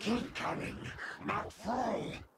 Keep coming, not fall.